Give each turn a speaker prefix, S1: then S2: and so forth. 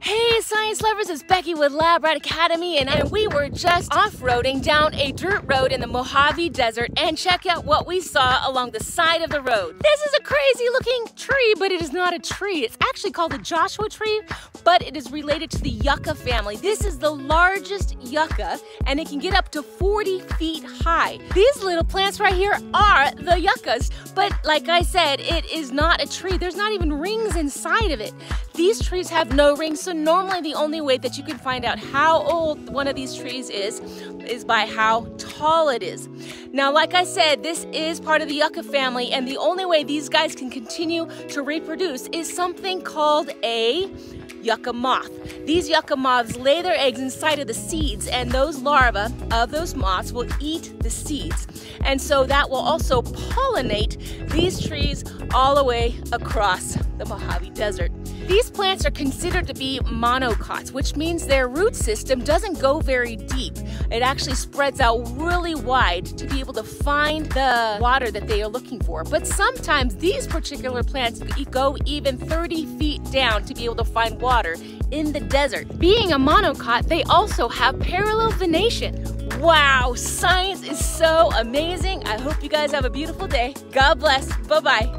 S1: Hey, science lovers, it's Becky with Lab Rat Academy, and we were just off-roading down a dirt road in the Mojave Desert, and check out what we saw along the side of the road. This is a crazy-looking tree, but it is not a tree. It's actually called a Joshua tree, but it is related to the yucca family. This is the largest yucca, and it can get up to 40 feet high. These little plants right here are the yuccas, but like I said, it is not a tree. There's not even rings inside of it. These trees have no rings, so normally the only way that you can find out how old one of these trees is is by how tall it is. Now, like I said, this is part of the yucca family, and the only way these guys can continue to reproduce is something called a yucca moth. These yucca moths lay their eggs inside of the seeds, and those larvae of those moths will eat the seeds. And so that will also pollinate these trees all the way across the Mojave Desert. These plants are considered to be monocots, which means their root system doesn't go very deep. It actually spreads out really wide to be able to find the water that they are looking for. But sometimes these particular plants go even 30 feet down to be able to find water in the desert. Being a monocot, they also have parallel venation. Wow, science is so amazing. I hope you guys have a beautiful day. God bless. Bye bye.